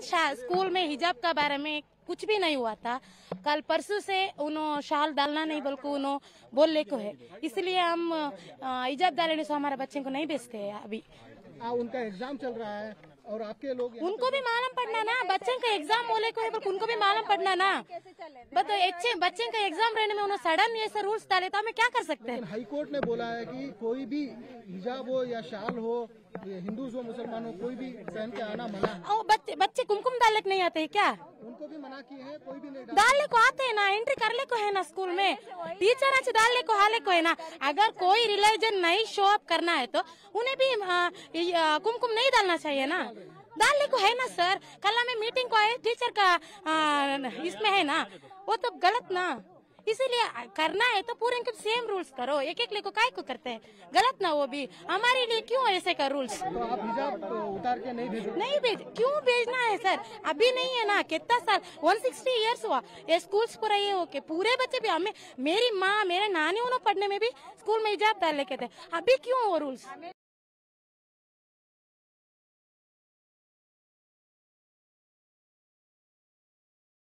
School में हिजाब का बारे में कुछ भी नहीं हुआ था। कल परसों से उन्होंने शाल डालना नहीं बल्कि उन्होंने बोल ले को है। इसलिए हम हिजाब डालने से हमारे बच्चे को नहीं बेचते है अभी। आ, उनका एग्ज़ाम चल रहा है। और आपके लोग उनको भी मालूम पड़ना ना बच्चे का एग्ज़ाम बोले को है पर उनको भी मालूम पड़ना ना। बट अच्छे बच्चे का एग्ज़ाम रहने में उन्होंने सडन ऐसा रूल्स डाले तो हमें क्या कर सकते हैं? हाई कोर्ट ने बोला है कि कोई भी हिजाब हो या शाल हो हिंदू हो मुसलमान हो कोई भी पहन के आना मना। बच्चे बच्चे कुमकुम डालने नहीं आते हैं क्या? उनको भी मना किए हैं कोई भी नहीं डालने को आते हैं ना एंट्री ले को है ना स्कूल में? टीचर अच्छे डालने को हाले को है ना? अगर कोई रिलीजन नहीं शो अप करना है तो उन्हें भी ये, कुमकुम नहीं डालना चाहिए ना? डालने को है ना सर कल हमें मीटिंग को आए टीचर का इसमें है ना? वो तो गलत ना? इसीलिए करना है तो पूरे इनके सेम रूल्स करो। एक एक को काय को करते हैं? गलत ना वो भी। हमारे लिए क्यों ऐसे का रूल्स तो आप हिजाब उतार के नहीं भेजो। नहीं भेज क्यों भेजना है सर अभी नहीं है ना। कितना साल 160 सिक्सटी ईयर्स हुआ। ये स्कूल्स पर ये हो के पूरे बच्चे भी हमें मेरी माँ मेरे नानी उन्होंने पढ़ने में भी स्कूल में हिजाब डाल लेके थे। अभी क्यों वो रूल्स